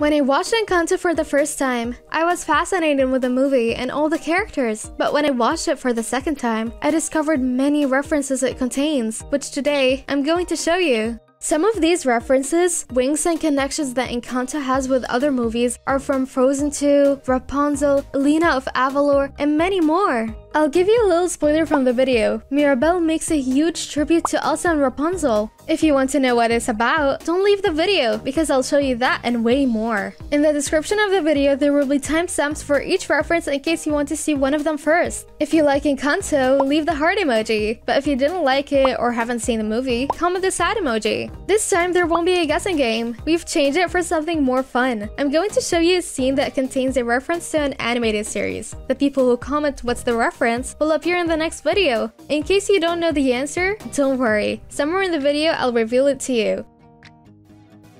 When I watched Encanto for the first time, I was fascinated with the movie and all the characters. But when I watched it for the second time, I discovered many references it contains, which today I'm going to show you. Some of these references, wings and connections that Encanto has with other movies are from Frozen 2, Rapunzel, Elena of Avalor, and many more. I'll give you a little spoiler from the video. Mirabel makes a huge tribute to Elsa and Rapunzel. If you want to know what it's about, don't leave the video because I'll show you that and way more. In the description of the video, there will be timestamps for each reference in case you want to see one of them first. If you like Encanto, leave the heart emoji. But if you didn't like it or haven't seen the movie, comment the sad emoji. This time there won't be a guessing game. We've changed it for something more fun. I'm going to show you a scene that contains a reference to an animated series. The people who comment what's the reference reference will appear in the next video. In case you don't know the answer, don't worry. Somewhere in the video, I'll reveal it to you.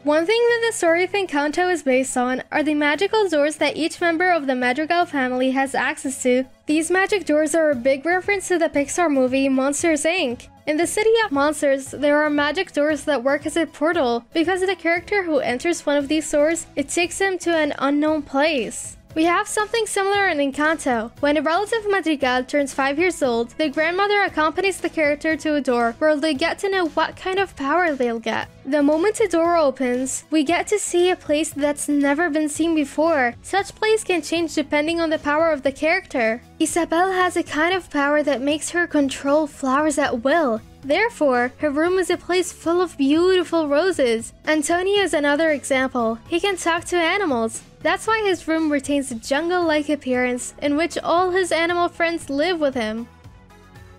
One thing that the story of Encanto is based on are the magical doors that each member of the Madrigal family has access to. These magic doors are a big reference to the Pixar movie Monsters Inc. In the City of Monsters, there are magic doors that work as a portal. Because of the character who enters one of these doors, it takes them to an unknown place. We have something similar in Encanto. When a relative Madrigal turns 5 years old, the grandmother accompanies the character to a door where they get to know what kind of power they'll get. The moment the door opens, we get to see a place that's never been seen before. Such place can change depending on the power of the character. Isabel has a kind of power that makes her control flowers at will. Therefore, her room is a place full of beautiful roses. Antonio is another example. He can talk to animals. That's why his room retains a jungle-like appearance in which all his animal friends live with him.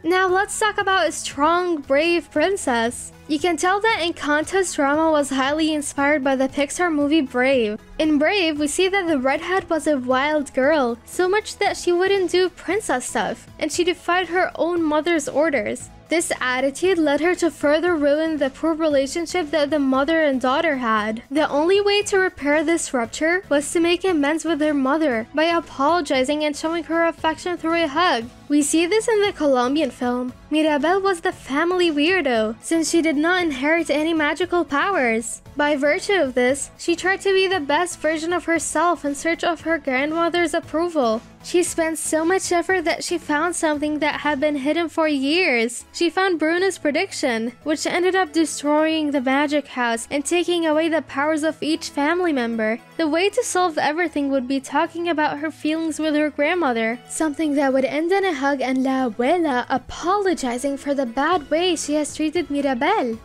Now let's talk about a strong, brave princess. You can tell that Encanto's drama was highly inspired by the Pixar movie Brave. In Brave, we see that the redhead was a wild girl, so much that she wouldn't do princess stuff, and she defied her own mother's orders. This attitude led her to further ruin the poor relationship that the mother and daughter had. The only way to repair this rupture was to make amends with her mother by apologizing and showing her affection through a hug. We see this in the Colombian film. Mirabel was the family weirdo, since she did not inherit any magical powers. By virtue of this, she tried to be the best version of herself in search of her grandmother's approval. She spent so much effort that she found something that had been hidden for years. She found Bruno's prediction, which ended up destroying the magic house and taking away the powers of each family member. The way to solve everything would be talking about her feelings with her grandmother, something that would end in a hug and La Abuela apologizing for the bad way she has treated Mirabel.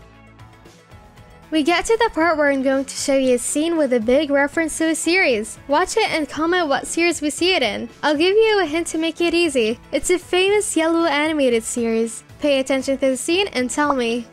We get to the part where I'm going to show you a scene with a big reference to a series. Watch it and comment what series we see it in. I'll give you a hint to make it easy. It's a famous yellow animated series. Pay attention to the scene and tell me.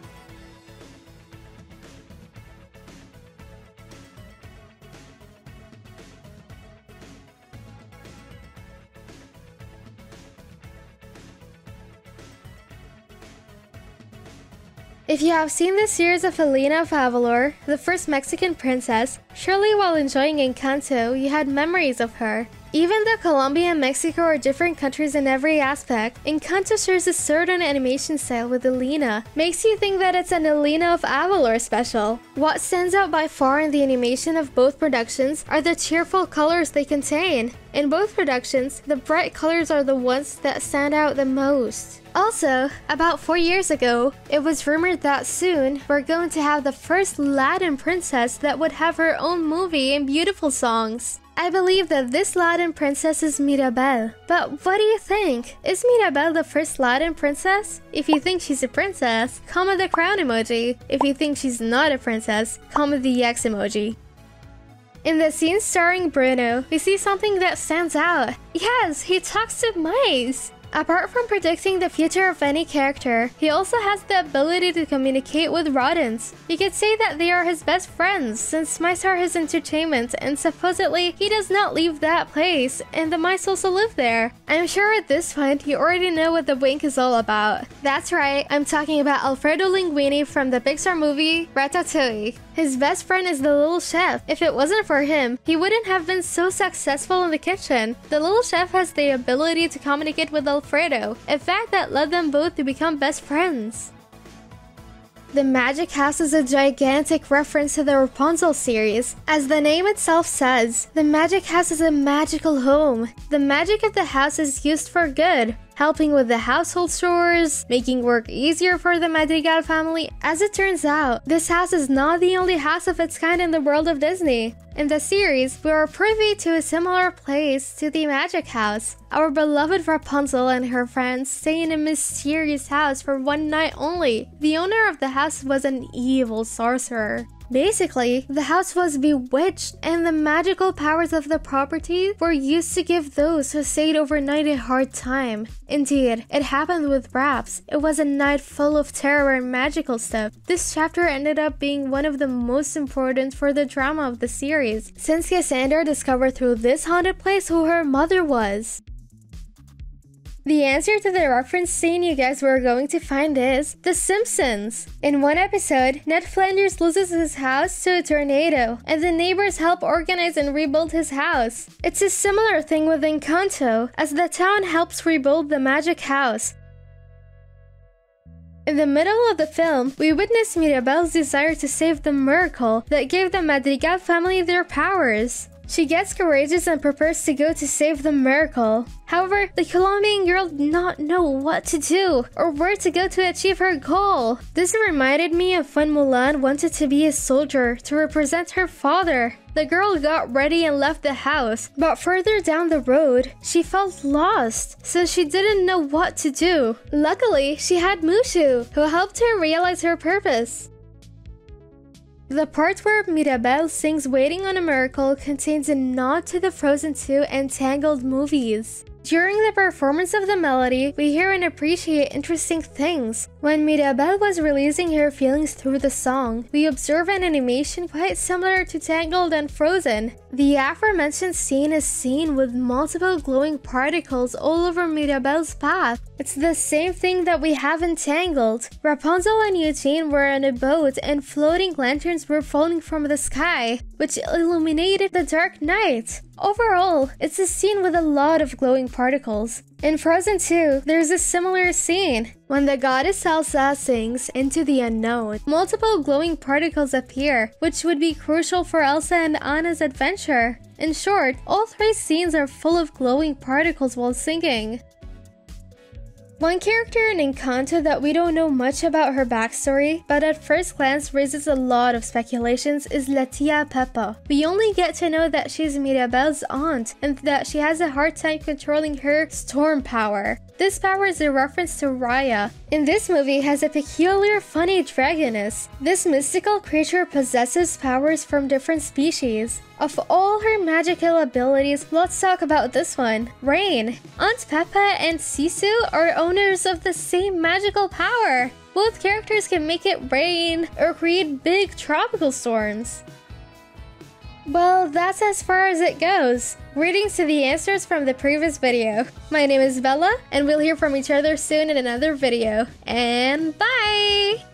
If you have seen the series of Elena of Avalor, the first Mexican princess, surely while enjoying Encanto, you had memories of her. Even though Colombia and Mexico are different countries in every aspect, Encanto shares a certain animation style with Elena, makes you think that it's an Elena of Avalor special. What stands out by far in the animation of both productions are the cheerful colors they contain. In both productions, the bright colors are the ones that stand out the most. Also, about four years ago, it was rumored that soon we're going to have the first Latin princess that would have her own movie and beautiful songs. I believe that this Latin princess is Mirabel. But what do you think? Is Mirabel the first Latin princess? If you think she's a princess, comment the crown emoji. If you think she's not a princess, comment the X emoji. In the scene starring Bruno, we see something that stands out. Yes, he talks to mice! Apart from predicting the future of any character, he also has the ability to communicate with rodents. You could say that they are his best friends, since mice are his entertainment, and supposedly he does not leave that place, and the mice also live there. I'm sure at this point you already know what the wink is all about. That's right, I'm talking about Alfredo Linguini from the Pixar movie Ratatouille. His best friend is the little chef. If it wasn't for him, he wouldn't have been so successful in the kitchen. The little chef has the ability to communicate with Alfredo, a fact that led them both to become best friends. The Magic House is a gigantic reference to the Rapunzel series. As the name itself says, the Magic House is a magical home. The magic of the house is used for good, helping with the household chores, making work easier for the Madrigal family. As it turns out, this house is not the only house of its kind in the world of Disney. In the series, we are privy to a similar place to the Magic House. Our beloved Rapunzel and her friends stay in a mysterious house for one night only. The owner of the house was an evil sorcerer. Basically, the house was bewitched, and the magical powers of the property were used to give those who stayed overnight a hard time. Indeed, it happened with Raps. It was a night full of terror and magical stuff. This chapter ended up being one of the most important for the drama of the series, since Cassandra discovered through this haunted place who her mother was. The answer to the reference scene you guys were going to find is The Simpsons. In one episode, Ned Flanders loses his house to a tornado, and the neighbors help organize and rebuild his house. It's a similar thing with Encanto, as the town helps rebuild the magic house. In the middle of the film, we witness Mirabel's desire to save the miracle that gave the Madrigal family their powers. She gets courageous and prepares to go to save the miracle. However, the Colombian girl did not know what to do or where to go to achieve her goal. This reminded me of when Mulan wanted to be a soldier to represent her father. The girl got ready and left the house, but further down the road, she felt lost since she didn't know what to do. Luckily, she had Mushu, who helped her realize her purpose. The part where Mirabel sings Waiting on a Miracle contains a nod to the Frozen 2 and Tangled movies. During the performance of the melody, we hear and appreciate interesting things. When Mirabel was releasing her feelings through the song, we observe an animation quite similar to Tangled and Frozen. The aforementioned scene is seen with multiple glowing particles all over Mirabel's path. It's the same thing that we have in Tangled. Rapunzel and Eugene were on a boat and floating lanterns were falling from the sky, which illuminated the dark night. Overall, it's a scene with a lot of glowing particles. In Frozen 2, there's a similar scene. When the goddess Elsa sings Into the Unknown, multiple glowing particles appear, which would be crucial for Elsa and Anna's adventure. In short, all three scenes are full of glowing particles while singing. One character in Encanto that we don't know much about her backstory, but at first glance raises a lot of speculations is La Tia Pepa. We only get to know that she's Mirabel's aunt and that she has a hard time controlling her storm power. This power is a reference to Raya. In this movie has a peculiar funny dragoness. This mystical creature possesses powers from different species. Of all her magical abilities, let's talk about this one, Rain. Aunt Pepa and Sisu are owners of the same magical power. Both characters can make it rain or create big tropical storms. Well, that's as far as it goes. Greetings to the answers from the previous video. My name is Bella, and we'll hear from each other soon in another video. And bye!